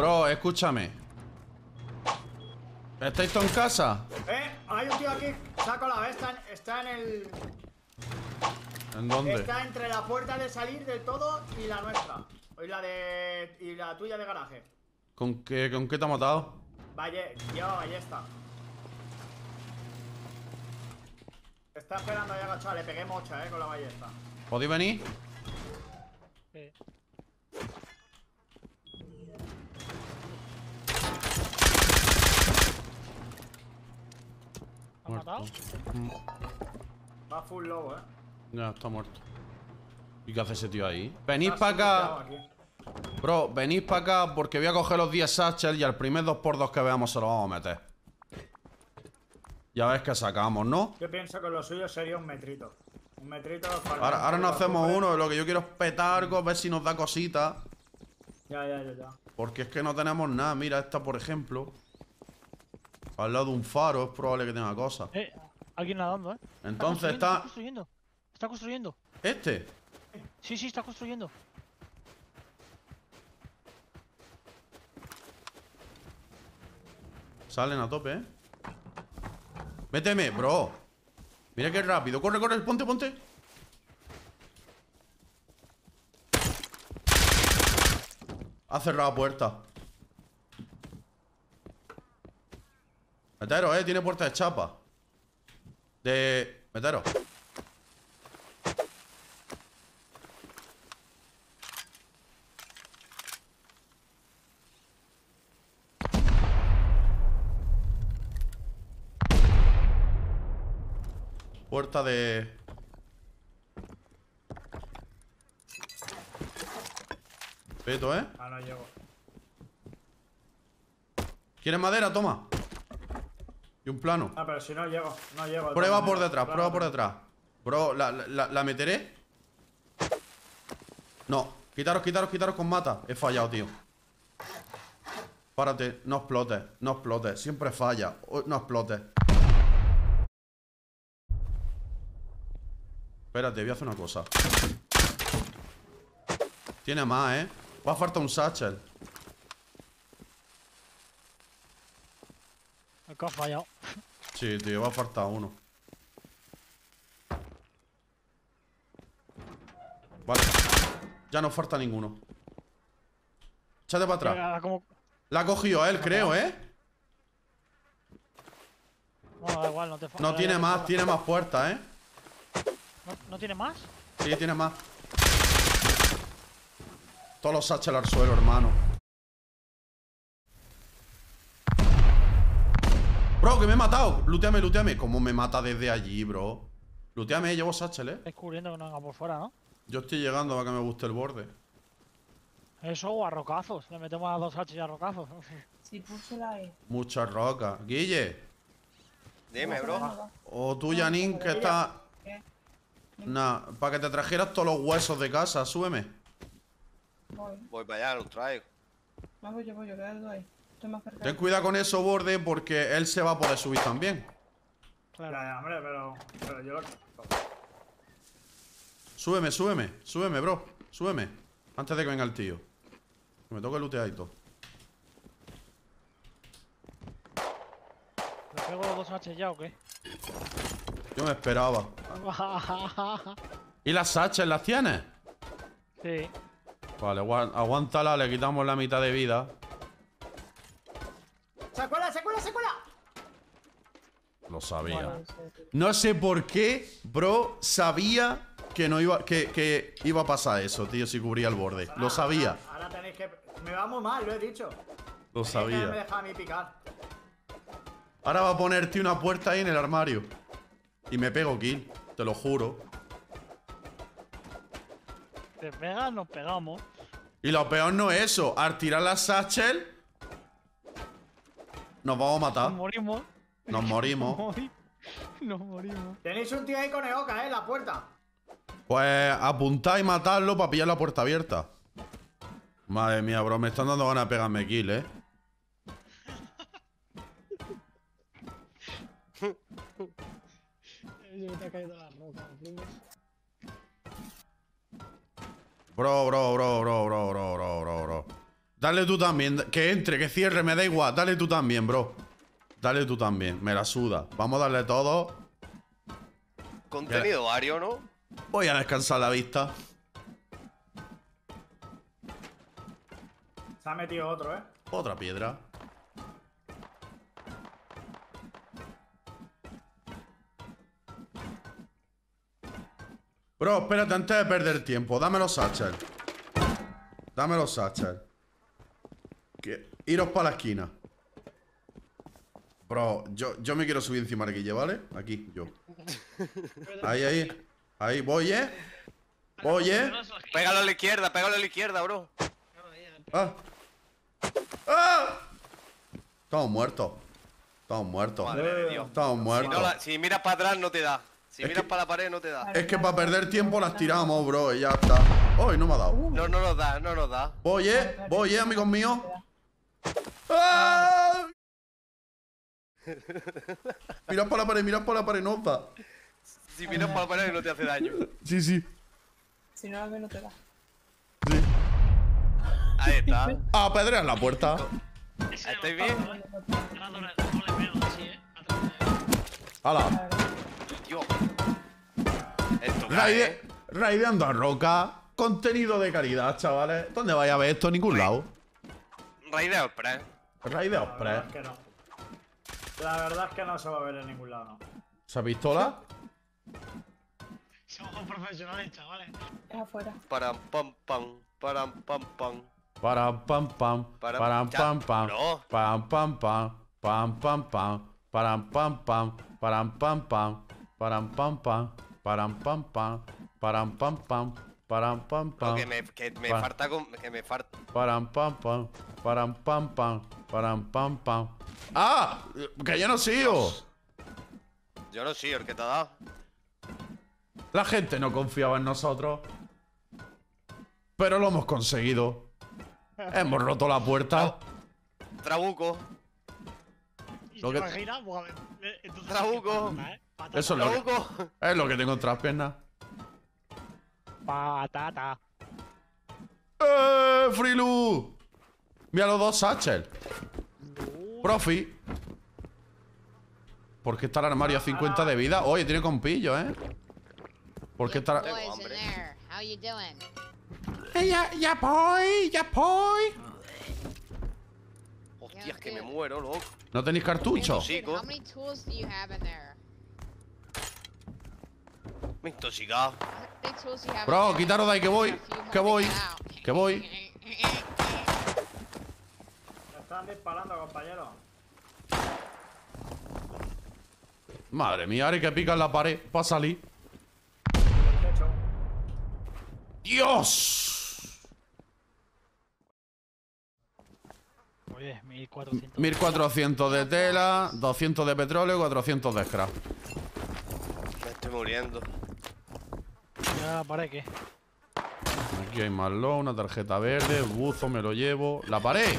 Bro, escúchame. ¿Estáis todos en casa? Eh, hay un tío aquí. Saco la está, en- está en el. ¿En dónde? Está entre la puerta de salir del todo y la nuestra. Y la de. y la tuya de garaje. ¿Con qué, ¿Con qué te ha matado? Vaya, yo, ahí está. Está esperando ahí agachado, le pegué mocha, eh, con la ballesta. ¿Podéis venir? Sí. Matado? Va full low, eh. Ya, está muerto. ¿Y qué hace ese tío ahí? Venid Está para acá. Bro, venid para acá porque voy a coger los 10 satchels y al primer 2x2 que veamos se lo vamos a meter. Ya ves que sacamos, ¿no? Yo pienso que lo suyo sería un metrito. Un metrito para. Ahora, ahora nos para hacemos uno, lo que yo quiero es petar algo, ver si nos da cositas. Ya, ya, ya, ya. Porque es que no tenemos nada. Mira, esta, por ejemplo. Al lado de un faro, es probable que tenga cosas. Eh, alguien nadando, eh. Entonces construyendo, está. construyendo. Está construyendo. Este. Sí, sí, está construyendo. Salen a tope, ¿eh? Méteme, bro. Mira qué rápido. Corre, corre, ponte, ponte. Ha cerrado la puerta. Metero, eh, tiene puerta de chapa. De. Metero. Puerta de. Peto, ¿eh? Ah, no llego. ¿Quieres madera? Toma. Y un plano. Ah, pero si no llego, no llego. Prueba por detrás, prueba por detrás. Bro, ¿la, la, la meteré? No. Quitaros, quitaros, quitaros con mata. He fallado, tío. Párate, no explotes, no explotes. Siempre falla. No explotes. Espérate, voy a hacer una cosa. Tiene más, ¿eh? Va a faltar un satchel. El que ha fallado. Sí, tío, va a faltar uno. Vale. Ya no falta ninguno. Échate para atrás. Como... La ha cogido él, creo, ¿eh? No, da igual, no te No tiene más, tiene más puertas, ¿eh? ¿No, no tiene más? Sí, tiene más. Todos los satchels al suelo, hermano. Bro, que me he matado. Lúteame, lúteame. ¿Cómo me mata desde allí, bro? Lúteame, llevo satchel, ¿eh? Descubriendo que no venga por fuera, ¿no? Yo estoy llegando a que me guste el borde. Eso o a rocazos. Le metemos a dos H y a rocazos. Sí, puse la E. Mucha roca. Guille. Dime, bro. O tú, Janine, que está... ¿Qué? Nah, para que te trajeras todos los huesos de casa. Súbeme. Voy. Voy para allá, los traigo. Voy yo, voy yo, quédate ahí. Estoy más cerca. Ten cuidado con eso, borde, porque él se va a poder subir también. Claro. ya, hombre, pero. Pero yo lo. Súbeme, súbeme, súbeme, bro. Súbeme. Antes de que venga el tío. Que me toque lootear y todo. ¿Le pego los dos H ya o qué? Yo me esperaba. ¿Y las satchels las tienes? sí. Vale, aguántala, le quitamos la mitad de vida. Lo sabía. Bueno. No sé por qué, bro, sabía que no iba, que, que iba a pasar eso, tío, si cubría el borde. Lo sabía, Ahora, ahora tenéis que. Me va muy mal, lo he dicho. lo no me sabía. deja a mí picar. Ahora va a ponerte una puerta ahí en el armario. Y me pego kill, te lo juro. Te pegas, nos pegamos. Y lo peor no es eso. Al tirar la satchel, nos vamos a Nos matar. morimos. Nos morimos. Nos mori- Nos morimos. Tenéis un tío ahí con Eoka, eh, en la puerta. Pues apuntar y matarlo para pillar la puerta abierta. Madre mía, bro, me están dando ganas de pegarme kill, eh. Bro, bro, bro, bro, bro, bro, bro, bro, bro. Dale tú también. Que entre, que cierre, me da igual. Dale tú también, bro. Dale tú también. Me la suda. Vamos a darle todo. Contenido vario, ¿no? Voy a descansar la vista. Se ha metido otro, ¿eh? Otra piedra. Bro, espérate antes de perder tiempo. Dame los satchels. Dame los satchels. Que- Iros para la esquina. Bro, yo, yo me quiero subir encima de Guille, ¿vale? Aquí, yo. Ahí, ahí. Ahí, voy, ¿eh? Voy, ¿eh? Pégalo a la izquierda, pégalo a la izquierda, bro. ¡Ah! ¡Ah! Estamos muertos. Estamos muertos. Madre de Dios. Estamos Si, muertos. no la- si miras para atrás, no te da. Si Es miras que- para la pared, no te da. Es que para perder tiempo las tiramos, bro, y ya está. ¡Uy, no me ha dado! No, no nos da, no nos da. Voy, ¿eh? Voy, ¿eh, amigos míos? ¡Ah! Mirad por la pared, mirad por la pared, no os da. Si miras para la pared, no te hace daño. Sí, sí. Si no la ves, no te da. sí. Ahí está. Ah, pedrean la puerta. ¿Estáis bien? ¡Hala! Dios. Esto Raide, ¿eh? raideando a roca. Contenido de calidad, chavales. ¿Dónde vais a ver esto? En ningún lado. Raideo Express. Raideo Express. La verdad es que no se va a ver en ningún lado, no. ¿Esa pistola? Somos profesionales, chavales. Es afuera. Param, pam, pam. Param, pam, pam. Param pam pam. Para- Param pam pam. no. Pam pam pam. Pam pam. Param pam pam. Param pam pam. Param pam pam. Param pam pam. Param pam pam. Param pam No, pam. que me, que me falta con, que me falta. Param pam pam. Param pam pam. Param pam pam. ¡Ah! ¡Que yo no sigo! Yo no sé, el que te ha dado. La gente no confiaba en nosotros. Pero lo hemos conseguido. Hemos roto la puerta. Trabuco. ¿Y Lo te que- imaginas? Buah, eh, entonces, Trabuco. patata, ¿eh? Eso es lo que, es lo que tengo entre las piernas. Patata. ¡Eh, Frilu! Mira los dos satchels. Profi. ¿Por qué está el armario a 50 de vida? Oye, tiene compillo, ¿eh? ¿Por qué está... Eh, ya, ya voy, ya voy. Hostias, que me muero, loco. ¿No tenéis cartucho? Sí. Dude, how many tools do you have in there? Me he intoxicado. Bro, quitaros de ahí que voy. Que voy. Que voy. Están disparando, compañero. Madre mía, ahora hay que picar la pared para salir. ¡Dios! Oye, 1400. 1400 de tela, 200 de petróleo, 400 de scrap. Me estoy muriendo. La pared, ¿qué? Aquí hay más low, una tarjeta verde, buzo me lo llevo. ¡La pared!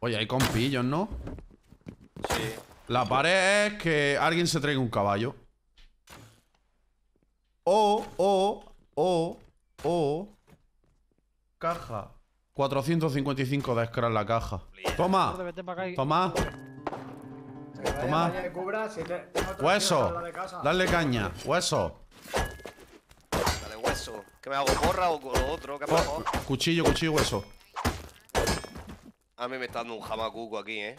Oye, hay compillos, ¿no? Sí. La pared es que alguien se traiga un caballo. O, o, o, o. Caja. 455 de scrap la caja. Toma, toma. Toma. Hueso. Dale caña. Hueso. Dale, hueso. ¿Qué me hago? ¿Porra o con lo otro? ¿Qué me hago? Oh, cuchillo, cuchillo, hueso. A mí me está dando un jamacuco aquí, ¿eh?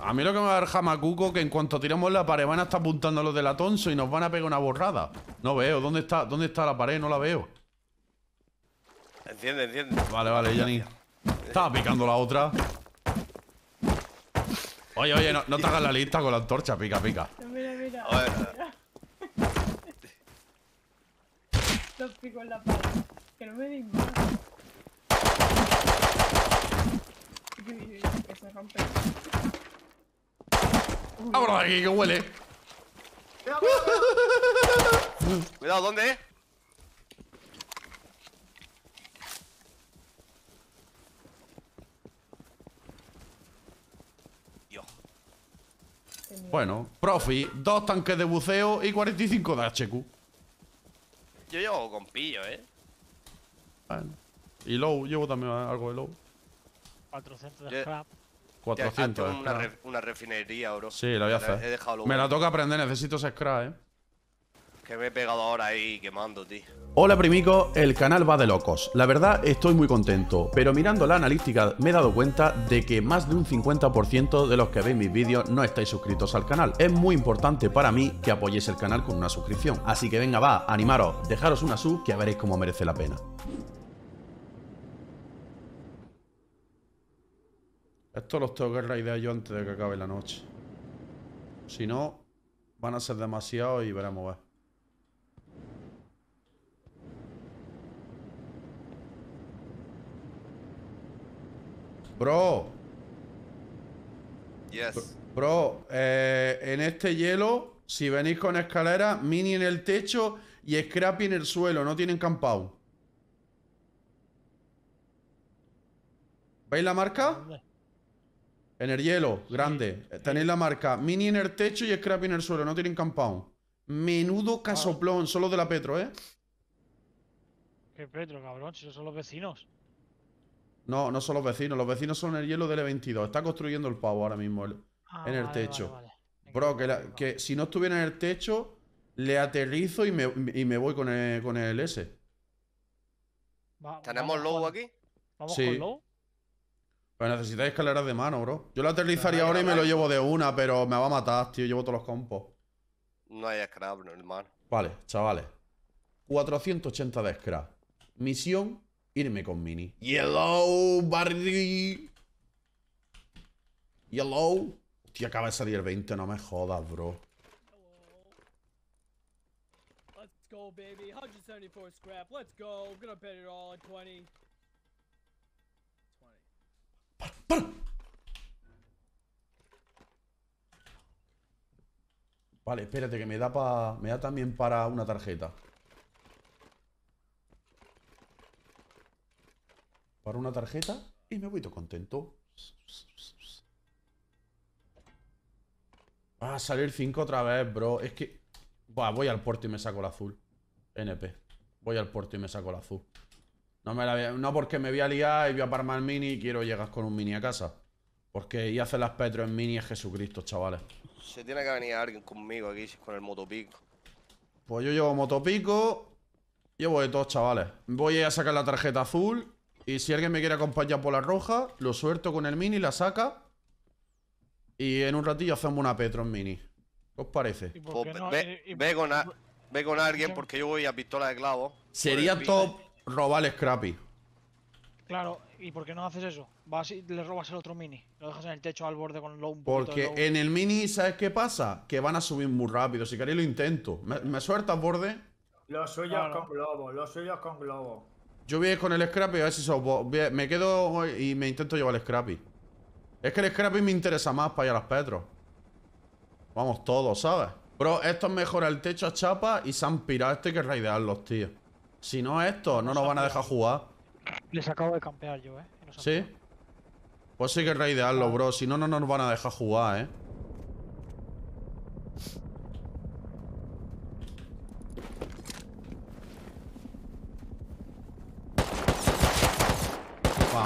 A mí lo que me va a dar jamacuco que en cuanto tiremos la pared van a estar apuntando los de la tonso y nos van a pegar una borrada. No veo. ¿Dónde está, ¿Dónde está la pared? No la veo. Enciende, enciende. Vale, vale, ya ni. Estaba picando la otra. Oye, oye, no, no te hagas la lista con la antorcha, pica, pica. Mira, mira. A ver. Los pico en la pared. Que no me den uy, uy, Que se rompe. ¡Vámonos de aquí, que huele! Cuidado, cuidado, Cuidado, ¿dónde es? Dios. Bueno, profi, dos tanques de buceo y 45 de HQ. Yo llevo con pillo, ¿eh? Bueno. Y low, llevo también algo de low. 400 de scrap. Te- hazte 400. una, scrap. re- una refinería, bro. Sí, la voy a He hacer. dejado lo Me la toca aprender, necesito ese scrap, eh. Que me he pegado ahora ahí quemando, tío. Hola primicos, el canal va de locos. La verdad estoy muy contento, pero mirando la analítica me he dado cuenta de que más de un 50% de los que veis mis vídeos no estáis suscritos al canal. Es muy importante para mí que apoyéis el canal con una suscripción. Así que venga va, animaros, dejaros una sub que veréis cómo merece la pena. Esto los tengo que raidear yo antes de que acabe la noche. Si no, van a ser demasiados y veremos ver. Bro, Yes. bro, eh, en este hielo, si venís con escalera, mini en el techo y scrappy en el suelo, no tienen campao. ¿Veis la marca? En el hielo, grande. Eh, Tenéis la marca mini en el techo y scrappy en el suelo, no tienen campao. Menudo casoplón, solo de la Petro, ¿eh? ¿Qué Petro, cabrón? Si esos son los vecinos. No, no son los vecinos, los vecinos son el hielo del E22. Está construyendo el pavo ahora mismo. el- Ah, En el vale, techo. vale. Bro, que, la- que si no estuviera en el techo, le aterrizo y me, y me voy con el, con el S. Va- ¿Tenemos low aquí? ¿Vamos Sí. con low? Pero necesitáis escaleras de mano, bro. Yo lo aterrizaría ahora y me lo llevo de una, pero me va a matar, tío. Llevo todos los compos. No hay scrap, no, hermano. Vale, chavales. 480 de scrap. Misión, irme con Mini. Yellow, Barry. Yellow. Hostia, acaba de salir el 20, no me jodas, bro. Let's go, baby. 174 scrap. Let's go. I'm gonna bet it all at 20. 20. Vale, espérate, que me da pa, me da también para una tarjeta. Para una tarjeta y me voy todo contento. Va a salir 5 otra vez, bro. Es que... Voy al puerto y me saco el azul. NP. Voy al puerto y me saco el azul. No, me la voy a- no porque me voy a liar y voy a parmar el mini y quiero llegar con un mini a casa. Porque y hacer las petro en mini es Jesucristo, chavales. Se tiene que venir alguien conmigo aquí con el motopico. Pues yo llevo motopico. Llevo de todos, chavales. Voy a ir a sacar la tarjeta azul. Y si alguien me quiere acompañar por la roja, lo suelto con el mini, la saca. Y en un ratillo hacemos una Petro en mini. ¿Qué os parece? ¿Y por Pues ve, no? ve- y- y- ve con a- ve con alguien porque yo voy a pistola de clavo. Sería top robar el Scrappy. Claro, ¿y por qué no haces eso? Vas y le robas el otro mini. Lo dejas en el techo al borde con low Porque low. en el mini, ¿sabes qué pasa? Que van a subir muy rápido. Si queréis lo intento. ¿Me, me sueltas borde? Los suyos Claro. con globo, los suyos con globo. Yo voy a ir con el Scrappy a ver si a- Me quedo y me intento llevar el Scrappy. Es que el Scrappy me interesa más para ir a las Petros. Vamos todos, ¿sabes? Bro, esto mejora el techo a chapa y se han pirado. Esto hay que raidearlos, tío. Si no, esto no nos van a dejar jugar. Les acabo de campear yo, ¿eh? ¿Sí? Pues sí que raidearlo, bro. Si no, no nos van a dejar jugar, ¿eh?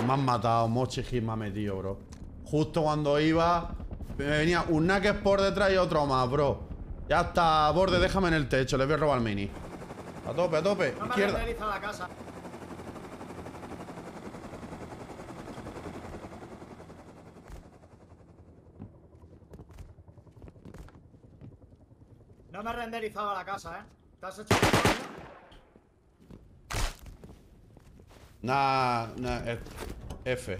Me han matado, Mochi Hit me ha metido, bro. Justo cuando iba, me venía un Nakes por detrás y otro más, bro. Ya está, borde, déjame en el techo, le voy a robar el mini. A tope, a tope, No me izquierda. renderiza la casa. No me he renderizado la casa, ¿eh? ¿Te has hecho? Nah, nah, F.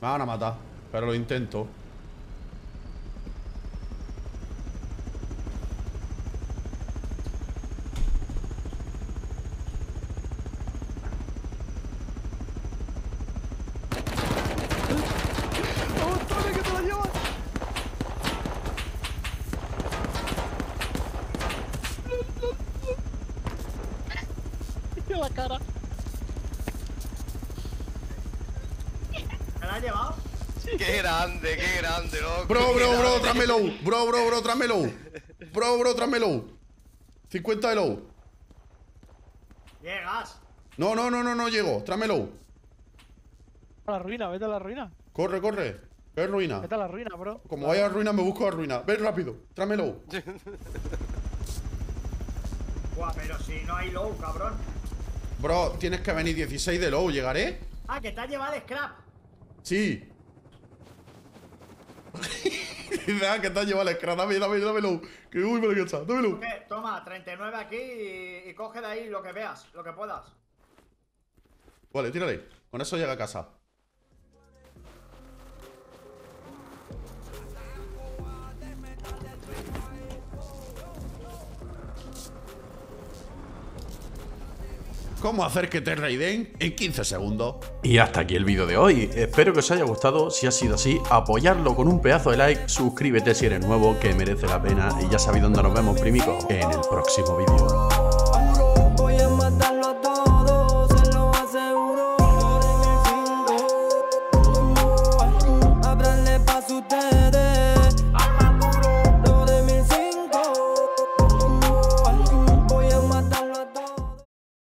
Me van a matar, pero lo intento. La cara. ¿Me la has llevado? Qué grande, qué grande, loco. Bro, bro, bro, tráeme low. Bro, bro, bro, tráeme low. Bro, bro, tráeme low. 50 de low. Llegas. No, no, no, no, no llego. Tráemelo. A la ruina, vete a la ruina. Corre, corre. ¿Qué ruina? Vete a la ruina, bro. Como vaya a ruina, me busco a ruina. Ven rápido. Tráemelo. Buah, pero si no hay low, cabrón. Bro, tienes que venir 16 de low. ¿Llegaré? Ah, que te has llevado el scrap. Sí. Dice, ah, que te has llevado el scrap. Dame, dame, dámelo. Que uy, me lo he echado. Dámelo. Ok, toma, 39 aquí y, y coge de ahí lo que veas, lo que puedas. Vale, tírale. Con eso llega a casa. ¿Cómo hacer que te raiden en 15 segundos? Y hasta aquí el vídeo de hoy. Espero que os haya gustado. Si ha sido así, apoyarlo con un pedazo de like. Suscríbete si eres nuevo, que merece la pena. Y ya sabéis dónde nos vemos, primico. En el próximo vídeo.